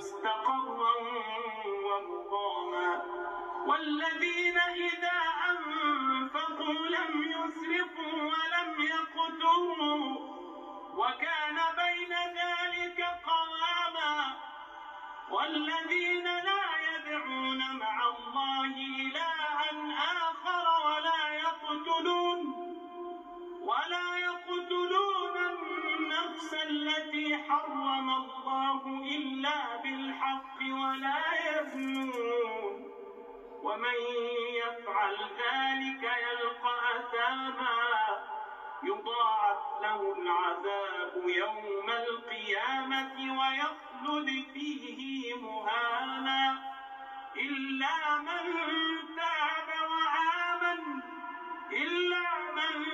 مستقرا ومقاما. والذين إذا أنفقوا لم يسرفوا ولم يقتروا وكان بين ذلك قواما. والذين لا يدعون مع الله إلها آخر ولا يقتلون ولا النفس التي حرم الله إلا بالحق ولا يزنون. ومن يفعل ذلك يلقى أثاما. يضاعف له العذاب يوم القيامة ويخلد فيه مهانا. إلا من تاب وآمن إلا من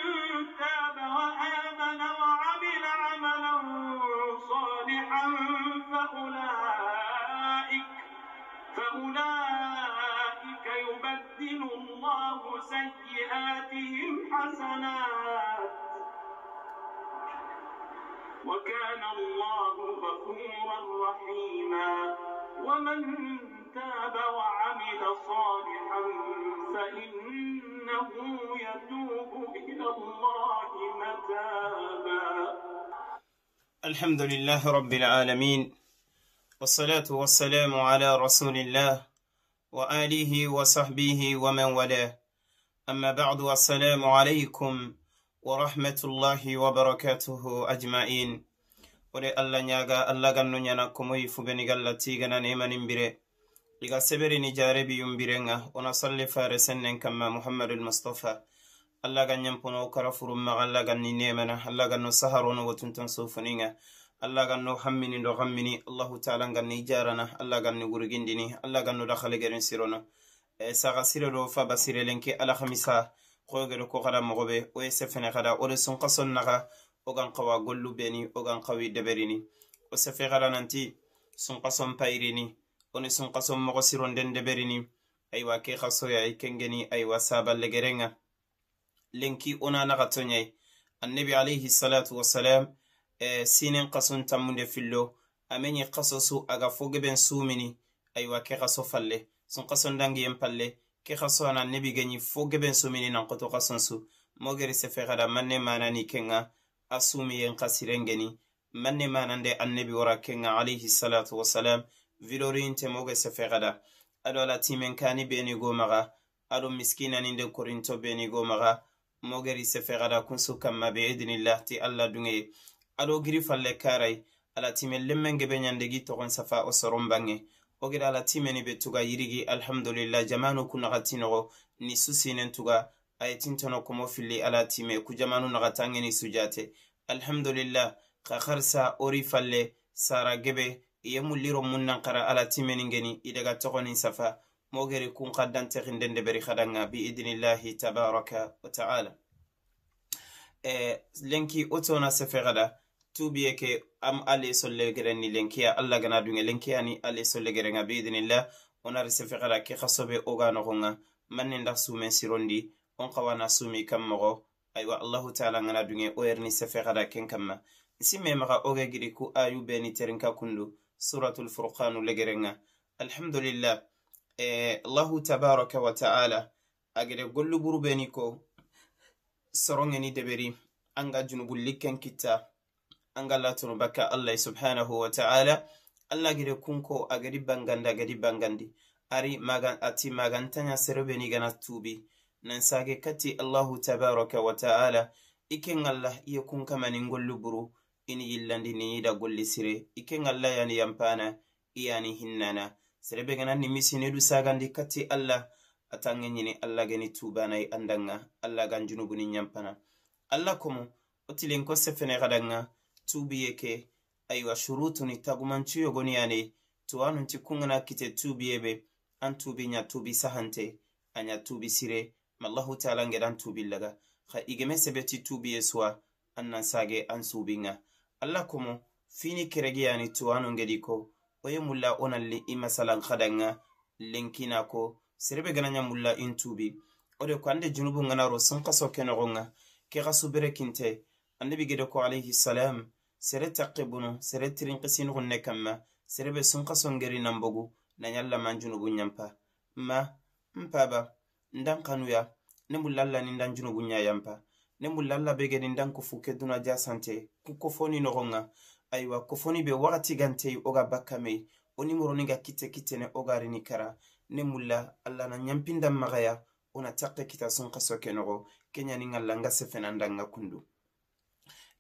ومن تاب وعمل صالحا فإنه يتوب إلى الله متابا. الحمد لله رب العالمين والصلاة والسلام على رسول الله وآله وصحبه ومن والاه. أما بعد السلام عليكم ورحمة الله وبركاته أجمعين. ode allah ñaga allah ganno ñana komoyi fubenigalla tigana nemanimbire iga seberini jarebi yumbirenga ona salli fare sennen kamma muhammadul mustapha allah ga ñampono kara furummaga allah ganni nemana allah ganno saharono wotunton sofuninga. Allah ganno hammini ndo hammini allahu taala ganni jarana allah ganni wurgindini allah ganno dahalegerin sirono e saga sire do fa basirelenke alhamisa koyogedo ko kada mogobe o ye sefene kada o de sunka sonnaga ogan kawa gollu beni ogan kawi deberini o sefe gala nanti sunkason payirini oni sunkason mogo sironden deberini aywa ke xasoyay kengeni aywa saba legerenga lenki ona naxatoyay annabi alayhi salatu wasalam e, sinen xason tammunde fillo. Ameni xaso su aga fo geben sumini. Aywa ke xaso falle. Sunkason dangiyen palle. Ke xaso ana annabi geñi fo geben sumini nan nanxoto xason su. Mogeri sefe xada manne manani kenga. asumiyen kasirengeni manne manande annabi wara kenga alayhi salatu wasalam vidorinte moge sefegada. Ado ala timen kani benigo maga ado miskinaninde korinto benigo maga mogeri sefegada kunsu kamma be idinillah ti allah dungeye ado giri falle karai ala timen lemmenge be nyandegi togon safa o soron bange o geda ala timeni be tuga yirigi alhamdulillah jamanu kunagati nogo ni susinen tuga ayetintano komo filli ala time kujamanu naxa tangeni sujate. Alhamdulillah xa xarisa ori falle sara gebe iye mulliro mun nankara ala timeningeni idaga daga safa. Mogeri kun kaddantexindende beri hadanga bi idinillahi tabaraka wa ta'ala. E lenki otona sefe gada tubiye ke am ale solle gerenni lenkiya allah gana dunge lenkiyani ale solle gerenga bi idinillah onari sefe gada ke xasobe oga noxonga man ndax sumen sirondi on qawana sumi kam moxo aywa allahu taala ngana dunge o yerni sefe gada ken kamma isimme maxa oge gidi ku ayu beni terinka kundu suratul furqanu legerenga. Alhamdulillah e allahu tabaraka wa taala agede gollu buru beni ko sorongeni deberi anga junubulli ken kitta anga latunu bakka allah subhanahu wa taala allah gede kunko agedi bangandi agedi bangandi. Ari magan ati magantanya serebeni gana tubi. nan sage kati allahu tabaraka wa ta'ala iken allah iye kun kamanin gollu buru ini yillandi ni yida golli sire iken allah yani yampana iyani hinnana. Sere be gana ni misini du sagandi kati allah atange ñini allah geni tubanayi andanga allah gan junubuni yampana allah komo wo tilin ko sefene gadanga tubiye ke ayiwa shurutuni tagumancuyogoni yani tuwanunti kungana kite tubiye be an tubi ɲa tubi sahante a ɲa tubi sire mallahu allahu taala ngeɗan tuubillaga xa igeme sebeti tuubiye suwa an nan sage an subinga allah komo fini keregeyani tuwano ngedi ko wo ye mulla wo nalli i masalan xadanga lenkina ko serebe gananya mulla in tubi o de ko ande junubu nganaro sunxaso ke noxonga ke xa subere kinte annabi gede ko alayhi salam sere taqe bunu sere tirinxisinoxun ne kanma serebe sunxaso ngeri nan bogu nanya man junubu ɲanpa ma mpaba ndan kanuya ne mu lalla ni ndan junubu ɲa yanpa ne mu lalla be ni ndan kufu ke dunaja sante. Ku kofoni nogon ga ayiwa kofoni be wagati gantei wo ga bakkamei wo nimoroni ga kite kitene wo garini kara. Ne mulla alla na ɲanpindan magaya. Wo na takke kita sun kaso ke nogo. Ke ga langa sefena ndan ga kundu.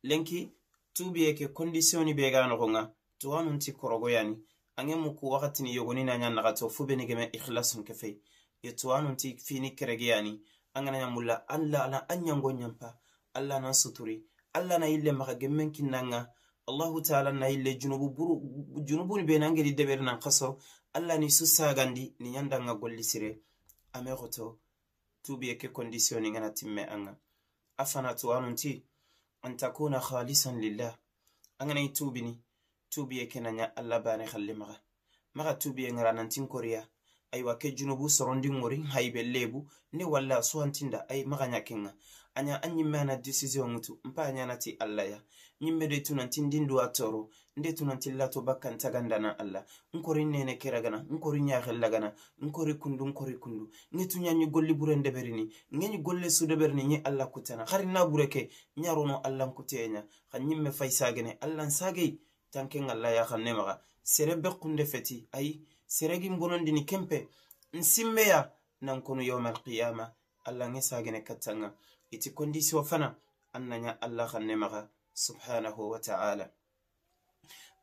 Lenki tubiye ke kondisiyoni be ga nogon ga tuwanunti korogoyani ange muku wagatini yogoni na ɲa nagato fu be negeme ikhlasun kefei yettowanunti fini keregeyani an mulla allah ana an ɲango ɲanpa allah na suturi. Allah na yille maga gemmen kinnanga. Allahu taala na yille junubuni be nangedi deberi nan kaso. Allah ni susagandi ni ɲandanga golli sire. Ame xoto tubiye ke kondisiyoni ngana timme anga. A fana towanunti an takuna khalisan lillah. Anganayi tubini tubiye ke naya allah bane xalle maxa maxa tubiye ngara nantin koriya aywa ke junubu sorondi ŋori haybe lebu ne walla suwantinda ay maganya kenga. Anya a ñimme ana décision ŋutu mpa a ñanati alla ya. Ñimme de tunanti ndindu a toro nde tunanti lato bakkan tagandana alla nkori nene keragana nkori ñaxellagana nkori kundu nkori kundu. Ŋetu ñañi golli bure ndeberini ŋeñi golle sudeberini ñi alla kutana xari na bureke ñarono allan kuteyeña xa ñimme fay sagene allan sagey tanken alla ya xan nemaxa serebe kunde feti ayi siragim gonondini kempe nsimmeya simmeya nankonu yawma alqiyama allah ge sagene kattanga. Iti kondisio fana an naya allah xan nemaxa subhanahu wa ta'ala.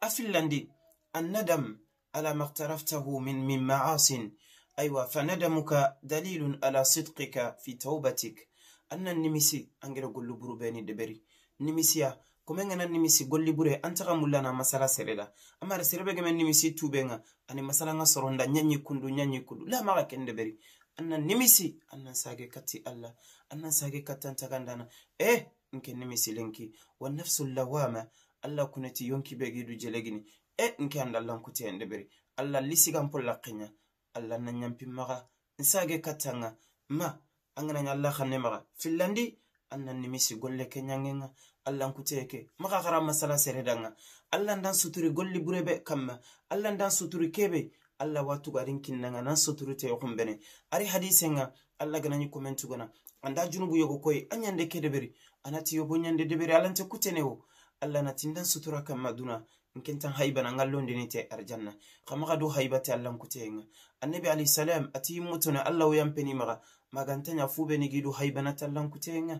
A fillandi annadam ala maktaraftahu min min ma'asin. Aywa fanadamuka dalilun ala sidqika fi taubatik annan nimisi angere gollu buru beni deberi. Nimisiya kome ŋana nimisi golli bure an taxa mullana masala sereda. Amara serebe geme nimisi tubenga ani masala ŋa soronda ɲaɲi kundu ɲaɲi kundu. Lamaxa kende beri. Anna nimisi anna sage kati allah. Anna sage kattan tagandana e nke nimisi lenki. Wa nafsu lawama allah kuneti yonki be gidu jelegini. E nke anda lankute ende beri. Allah lisigan polla keña allah na ñampin maxa nsage kattanga ma anganaña allah xanne maxa fillandi annan nimisi golle ke ñangenga allah nkuteke maxa xara masala seredanga allah ndan suturi golli burebe kamma. Allah ndan suturi kebe. Allah watugo arin kinnanga nan suturi te yoxumbene ari hadisenga allah ganañi commentugona anda junubu yogo koy a deberi. Anati yobo ñande deberi alante kutenewo allah nati ndan sutura kamma duna. Nkentan haybana ngallondinite arjanna. Xa maxa do haybate allah nkuteyenga annabi alayhisalam ati mutuna allah wo yampeni fube magantaña fuɓeni giɗu haybanata lankuteyenga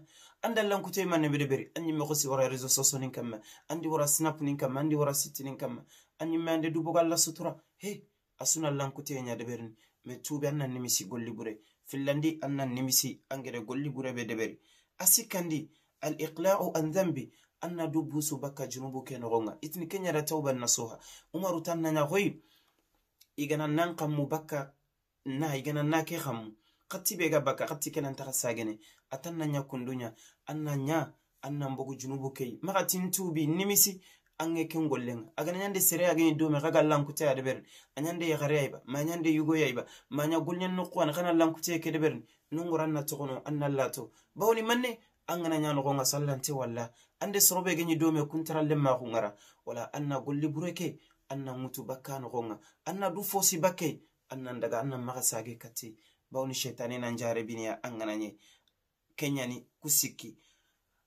anda lankuteye manne ɓeɗe ɓeri anñimme xosi wara réseau soso nin kamma andi wara snap nin kamma andi wara sitti nin kamma anñimme ande dubogo allah sutura he a suna lankuteyeña deɓerini mais tuuɓe nimisi golli bure. Fillandi annan nimisi angede golli bure a sikkandi al iqlau an dhambi anna du busu bakka junubu ke nogonga itini keñada tawban nasuha umaru tan naña hoyi igana nan kammu bakka na igana na ke xammu xatti be ga bakka xatti kenan taxa sagene. A tan na ɲa kunduɲa an na ɲa an nan bogu junubu kei. Maxa tin tubi nimisi an ge ken gollenga a gana ɲande sere a geni dome xa ga lankute a deberin a ɲande yaxare ayiba ma ɲande yugoya ayiba ma ɲa gollen noquwan xana lankute ke deberin nungora an na toxono an na lato. Bawoni manne an gana ɲa noxonga sallante walla. Ande sorobe geni dome kuntarallen maxungara wala an na golli bureke an na ŋutu bakka noxonga an na du fosi bakke an nan daga an nan maxa sage katti bawni shetani nan jare biniya an gana ɲe kenyani ku sikki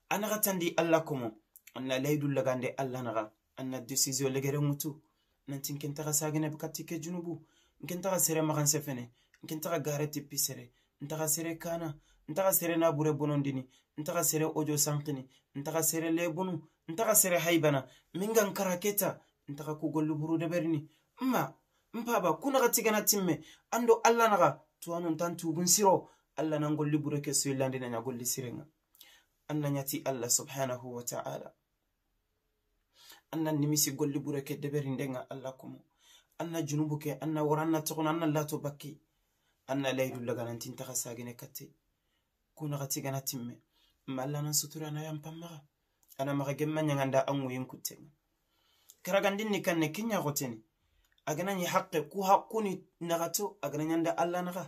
a naxa tandi allah komo. An na layidu lagande allah naxa an na décision legere ŋutu nanti nken taxa sagene katti ke junubu. Nken taxa sere maxan sefene. Nken taxa gare tippi sere. Ntaxa sere kana. Ntaxa sere na bure bonondini. Ntaxa sere ojo sankini. Ntaxa sere lebunu. Ntaxa sere haybana min gan kara keta. Ntaxa ku gollu buru deberini. Ma mpaba ku naxa tigana timme. Ando allah naxa tuwanun tan tubun siro alla nan golli bureke suyillandi nanya golli sirenga anna nyati alla subhanahu wa ta'ala. Anna nimisi golli bureke deberindenga allah kumu. Anna junubuke anna wara anna togon anna la tubaki anna layidu laganantin taga sagine katte kunagati gana timme. Ma allah nan sutura ana yanpanmaga ana maga gemma nyaganda anguyin kuttenga karagandinni kanne kinyaxoteni agananye haqqe ku haqquni nagato agananyande allah naga.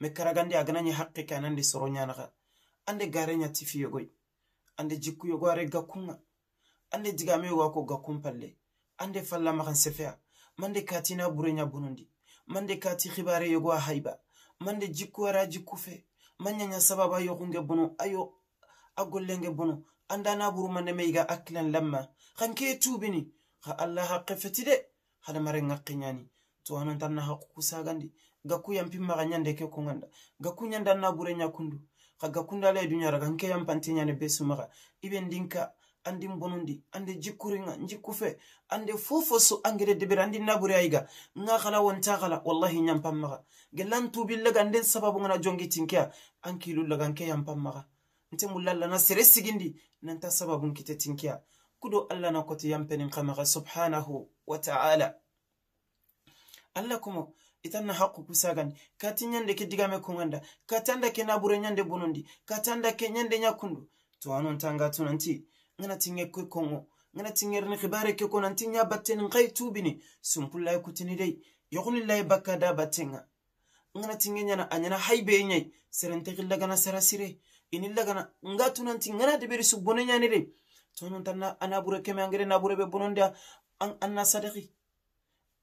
Me karagande agananye haqqe kanande soronya naga. Ande garenya tifi yogoy ande jikku yogo are gakkunga ande digame yogo ako gakkun palle ande falla magan sefeya mande katina burenya bonondi mande kati khibare yogo a hayba mande jikku ara jikku fe. Manyanya sababa yogunge bono ayo agollenge bono anda naburu mande me iga akilan lamma. Kan ke tubini. Ha allah haqqe fetide. hadamaren ŋakkenyani sohanan tan na hakuku sagandi gaku yampimmaxa ɲandeke konganda gaku ɲanda na bure ɲakundu xa gakunda ala duɲaraga nke yampanti ɲane be sumaxa i be ndinka andi bonundi andi jikkuringa njikkufe andi fofo so angede debere andi nabure ayiga nga xala wonta xala wallahi ɲampan maxa gellan tubillaga anden sababu ngana jongitinkeya an kilullaga nke yampan maxa nte mulalla na sere sigindi nanta sababun kite tinkeya kudo alla na kote yampenin xamaxa subhanahu wa ta'ala allah kumo itanna haqqu kusagan kati nyande ke digame kunganda katanda ke nabure nyande bonondi katanda ke nyande nyakundu. To anon tanga tunanti. Ngana tinge kwe kongo. Ngana tinge rin khibare ke ko nanti nya batten ngai tubini. Sumpullay kutini dai yaghulillay bakada battenga ngana tinge nyana anyana haybe nyai. Serente gillagana sarasire. Inillagana nga tunanti ngana deberi subone nyani dai to anon tanna anabure keme angere nabure be bonondia an anna sadaki.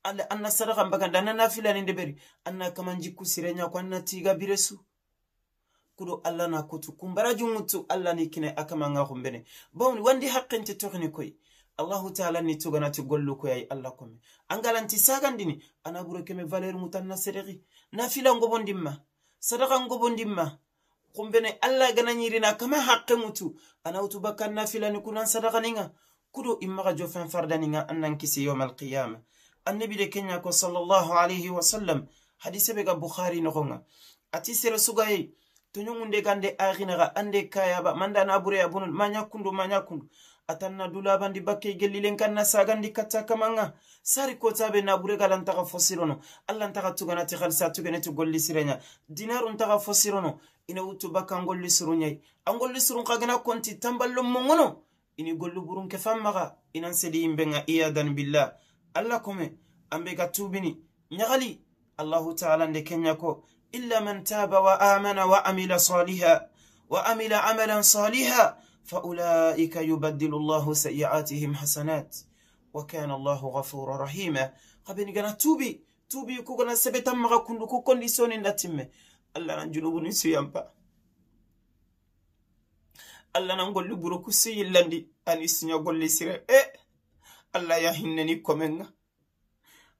Ala anna sadaka baganda anna nafila nende ndeberi. Anna kamanji kusirenya kwa na tiga biresu. Kudo alla na kutu. Kumbara jumutu alla ni kine akama nga kumbene. Bon wandi haqqinte tokni koy allahu taala ni tuganati gollu koy ay alla kome. Angalanti sagandini ana buro keme valeur mutanna sadaki. Nafila ngobondimma sadaka ngobondimma kumbene alla gananyirina kama haqqe mutu. Ana utu na nafila ni kunan sadaka ninga kudo immaga jo fen fardaninga annan kisi yowma alqiyama annabi de kenya ko sallallahu alayhi wasallam hadise be ga bukhari nogonga ati sere sugaye toñogunde gande axinaxa ande kayaba mandana bureya bonon mañakundu mañakundu atanna dulabandi bakke gellilen kanna sagandi katta kamanga. Sari kotabe naburega lantaxa fosirono. Allantaxa tuganati xalisa tugeneti golli sirenya. Dinaruntaxa fosirono. Ina wutu bakka an golli surunɲai an golli surun xa gena konti tanballo mongono. ini gollu burun ke fammaga inan sedi yimɓe ga iyadan billah alla kome ambe gatubini nyagali yagali allahu taala nde kenya ko illa man taba wa amana wa amila saliha wa amila amalan saliha fa ulaika فأولئك يبدل الله سيئاتهم حسنات وكان الله غفورا رحيما قبل جنا توبي توبي كوكنا سبتا مغا كندو كوكونديسيون نتيم الله نجنوب نسيام با Allah na ngolli buroku si yillandi ani sinya golli sire. E Allah ya hinnani komenga.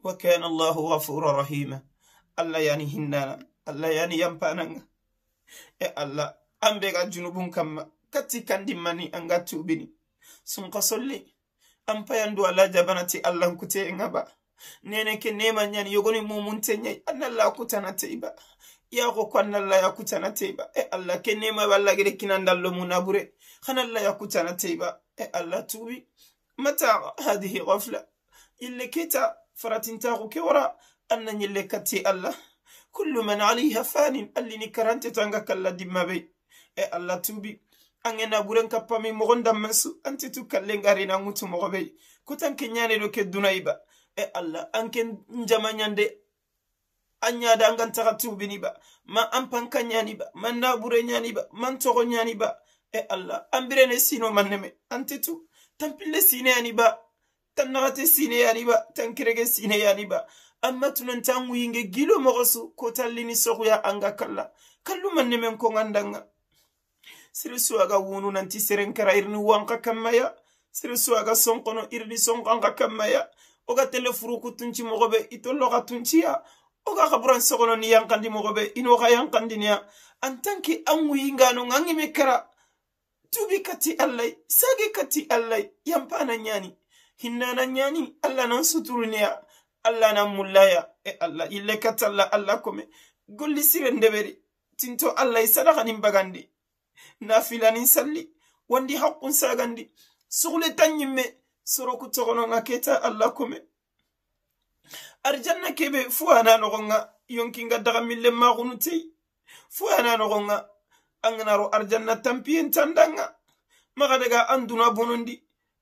Wa kana allahu ghafura rahima. Alla yani hinnana. Ya ni yampananga. E Allah ambe ga junubun kamma. Kati kandimmani an ga tubini. Sunka solli. An payandu alla jabanati Allah kute ngaba. Nene ke nema nyani yogoni mumunte nyai. Annalla kutanate yago kwanna la yakutana teba e allah ke nema walla gere kinandallo munabure khana la yakutana teba e allah tubi mata hadhihi ghafla ille kita faratintago ke wara annan ille katti allah kullu man alayha fanin allini karante tanga kalla dimmabe e allah tubi ange naburen kappami mogon dammansu anti tu kallen arina ngutu mogobe kotan kenyane do ke dunaiba e allah anke njama nyande an yada an kan taga tubini ba ma an panka ɲani ba ma nabure ɲani ba man tɔgɔ ɲani ba e allah an bire ne sino man neme an te tu. Tan pille sineyani ba tan nagate sineyani ba tan kerege sineyani ba amma tunan tan wuyinge gilo mogo ko tan lini soguya an kalla. Kallu man nemen ko ŋandanga sirisu aga wunu nanti serenkara irini wanka kammaya. Sirisu aga sonkono irini sonko an ga kammaya wo ga tele furuku tunci mogo oga xaburan sogono ni yankandi moxoɓe inoxa yankandiniya en tant que an wuyinganon an ime kara tubi kati allai sage kati allai yampana nyani. Hinnana nyani allah nan suturuniya allah nan mullaya. E allah ille katalla allah kome. Golli siren ndeɓeri tinto allah sadakanin bagandi. Nafilanin salli. Wandi haqqun sagandi. Sugle tan yimme soroku togonon a keta allah kome. arjanna keɓe fu ana nogonga yonkinga daga mille maxunu tei fu ana nogonga anganaro arjanna tampiyen tandanga. Maxa daga an duna bonondi.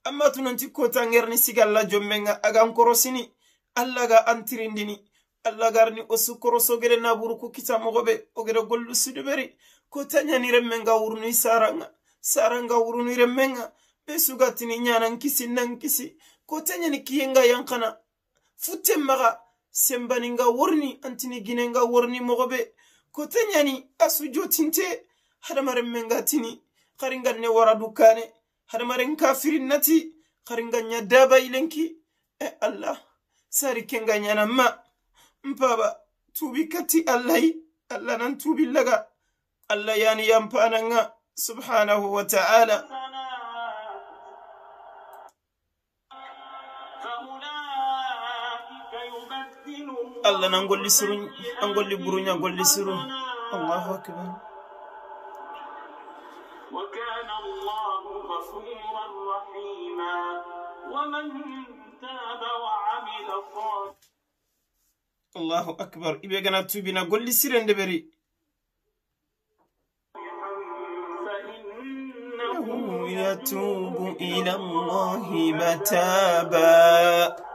Amma tunanti kotangerni sigalla jommenga agan korosini allah ga an tirindini allah garni o sukkoroso gede naburuku kita mogoɓe ogede gollu siduɓeri kotanyani remmen ga wuruni saranga. Saranga wuruni remmenga. Ɓe sugatini yanan kisi nan kisi. Kotanyani kiyenga yankana. Futten maxa sembaninga worni antini ginenga worni mogoɓe kota ñani a sujotinte hadamaren menga tini. Xaringan ne wara dukane hadamaren kafirin nati. Xaringan ña dabayilenki e allah sari kenga ñananma mpaba tubi kati allahi. Allah nan tubi laga. Allah yani yampananga subhanahu wa ta'ala الله نقول لسرون نقول لبرون نقول لسرون الله أكبر وكان الله غفورا رحيما ومن تاب وعمل صالحا الله أكبر إبي أنا توبي نقول لسرين دبري فإنه يتوب إلى الله متابا